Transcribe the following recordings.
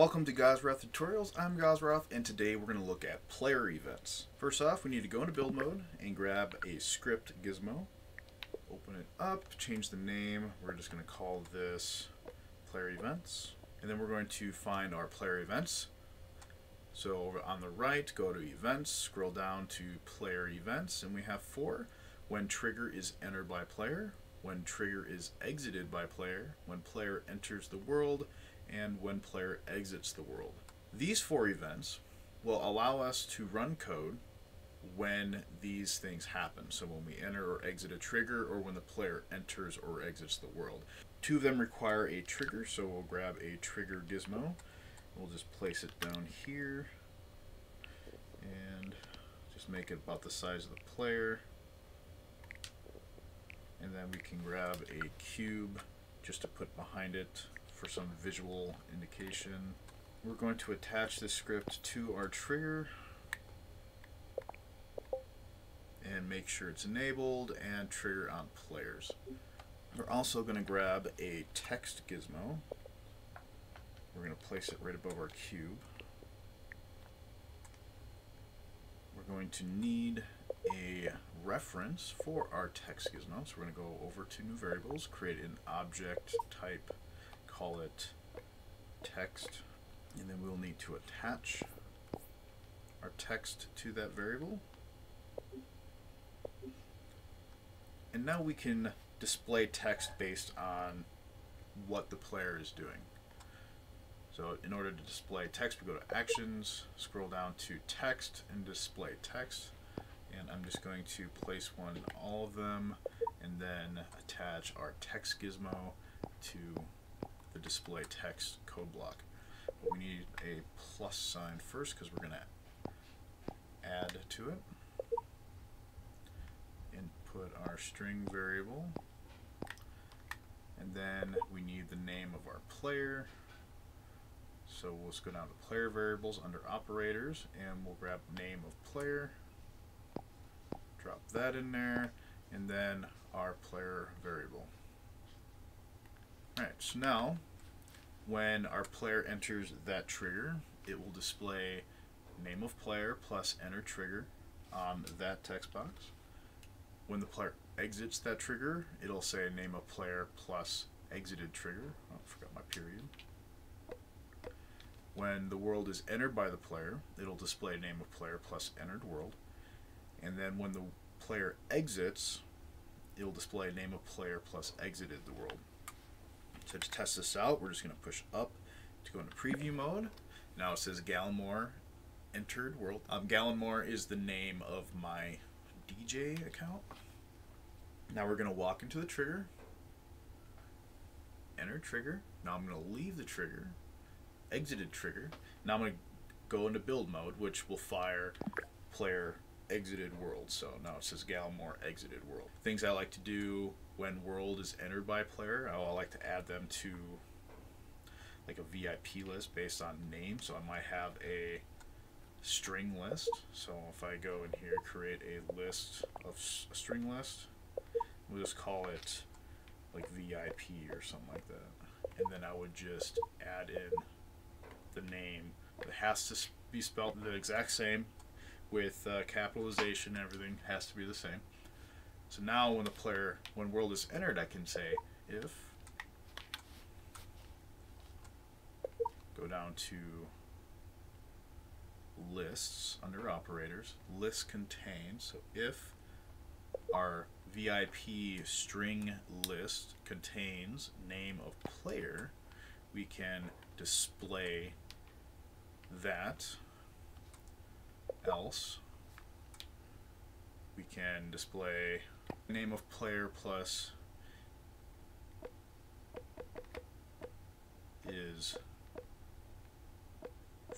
Welcome to GausRoth Tutorials. I'm GausRoth, and today we're going to look at player events. First off, we need to go into build mode and grab a script gizmo. Open it up, change the name. We're just going to call this player events. And then we're going to find our player events. So over on the right, go to events, scroll down to player events, and we have four. When trigger is entered by player, when trigger is exited by player, when player enters the world, and when player exits the world. These four events will allow us to run code when these things happen. So when we enter or exit a trigger or when the player enters or exits the world. Two of them require a trigger, so we'll grab a trigger gizmo. We'll just place it down here and just make it about the size of the player. And then we can grab a cube just to put behind it for some visual indication. We're going to attach this script to our trigger and make sure it's enabled and trigger on players. We're also going to grab a text gizmo. We're going to place it right above our cube. We're going to need a reference for our text gizmo. So we're going to go over to new variables, create an object type call it text and then we'll need to attach our text to that variable. And now we can display text based on what the player is doing. So in order to display text we go to actions scroll down to text and display text. And I'm just going to place one in all of them and then attach our text gizmo to the display text code block. But we need a plus sign first because we're going to add to it. Input our string variable. And then we need the name of our player. So we'll just go down to player variables under operators and we'll grab name of player. Drop that in there and then our player variable. Alright, so now when our player enters that trigger, it will display name of player plus enter trigger on that text box. When the player exits that trigger, it'll say name of player plus exited trigger. Oh, I forgot my period. When the world is entered by the player, it'll display name of player plus entered world. And then when the player exits, it'll display name of player plus exited the world. So to test this out, we're just going to push up to go into preview mode. Now it says Gallimore entered world. Um, Gallimore is the name of my DJ account. Now we're going to walk into the trigger, enter trigger. Now I'm going to leave the trigger, exited trigger. Now I'm going to go into build mode, which will fire player exited world. So now it says Gallimore exited world. Things I like to do when world is entered by player, I like to add them to like a VIP list based on name. So I might have a string list. So if I go in here, create a list of a string list, we'll just call it like VIP or something like that. And then I would just add in the name. It has to be spelled the exact same with uh, capitalization everything has to be the same. So now when the player, when world is entered, I can say if, go down to lists under operators, list contains, so if our VIP string list contains name of player, we can display that. Else we can display name of player plus is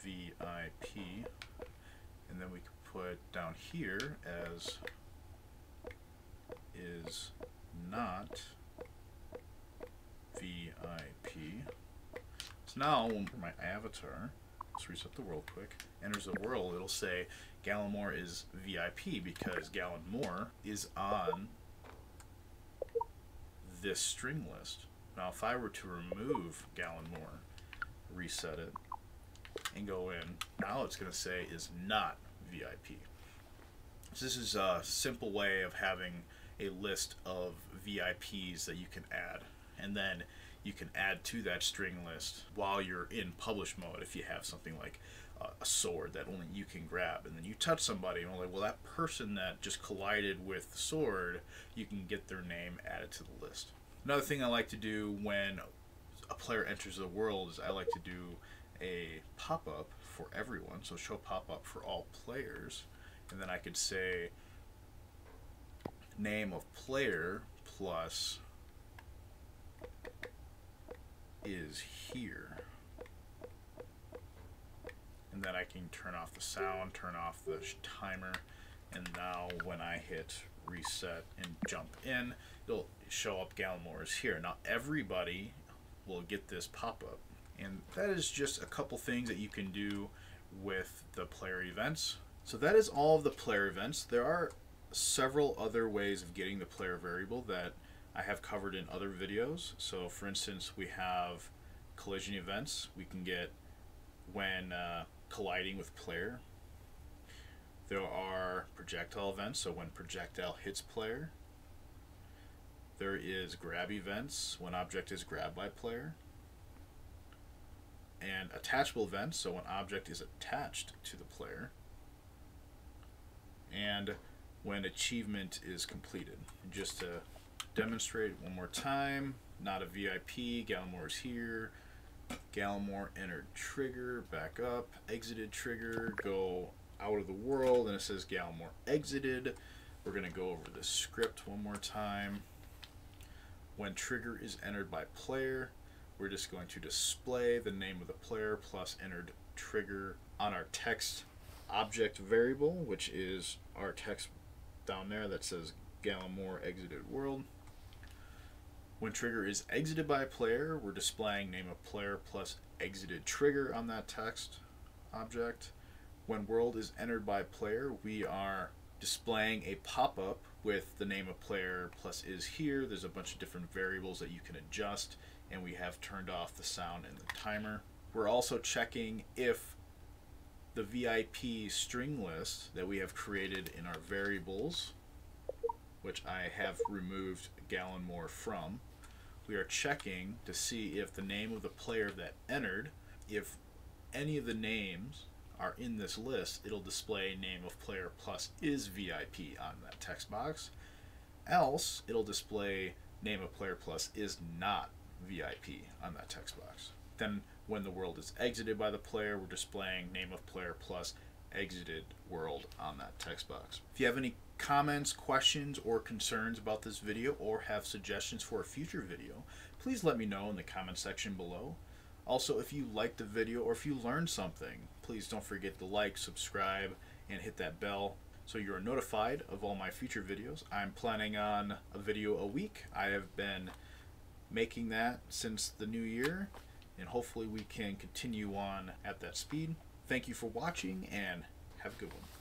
VIP and then we can put down here as is not VIP. So now my avatar Let's reset the world quick. Enters the world, it'll say Gallimore is VIP because Gallimore is on this string list. Now if I were to remove Gallimore, reset it, and go in. Now it's going to say is not VIP. So this is a simple way of having a list of VIPs that you can add. And then you can add to that string list while you're in publish mode if you have something like a sword that only you can grab. And then you touch somebody and like well that person that just collided with the sword you can get their name added to the list. Another thing i like to do when a player enters the world is i like to do a pop-up for everyone. So show pop-up for all players and then i could say name of player plus is here. And then I can turn off the sound, turn off the timer, and now when I hit reset and jump in, it'll show up Gallimore is here. Now everybody will get this pop-up. And that is just a couple things that you can do with the player events. So that is all of the player events. There are several other ways of getting the player variable that I have covered in other videos. So for instance, we have collision events. We can get when uh, colliding with player. There are projectile events, so when projectile hits player. There is grab events, when object is grabbed by player. And attachable events, so when object is attached to the player. And when achievement is completed. Just to demonstrate one more time. Not a VIP. Gallimore is here. Gallimore entered trigger. Back up. Exited trigger. Go out of the world. And it says Gallimore exited. We're going to go over the script one more time. When trigger is entered by player, we're just going to display the name of the player plus entered trigger on our text object variable, which is our text down there that says Gallimore exited world. When trigger is exited by a player, we're displaying name of player plus exited trigger on that text object. When world is entered by player, we are displaying a pop-up with the name of player plus is here. There's a bunch of different variables that you can adjust and we have turned off the sound and the timer. We're also checking if the VIP string list that we have created in our variables, which I have removed Gallimore from, we are checking to see if the name of the player that entered, if any of the names are in this list, it'll display name of player plus is VIP on that text box. Else, it'll display name of player plus is not VIP on that text box. Then when the world is exited by the player, we're displaying name of player plus exited world on that text box. If you have any comments, questions, or concerns about this video or have suggestions for a future video, please let me know in the comment section below. Also, if you liked the video or if you learned something, please don't forget to like, subscribe, and hit that bell so you're notified of all my future videos. I'm planning on a video a week. I have been making that since the new year and hopefully we can continue on at that speed. Thank you for watching and have a good one.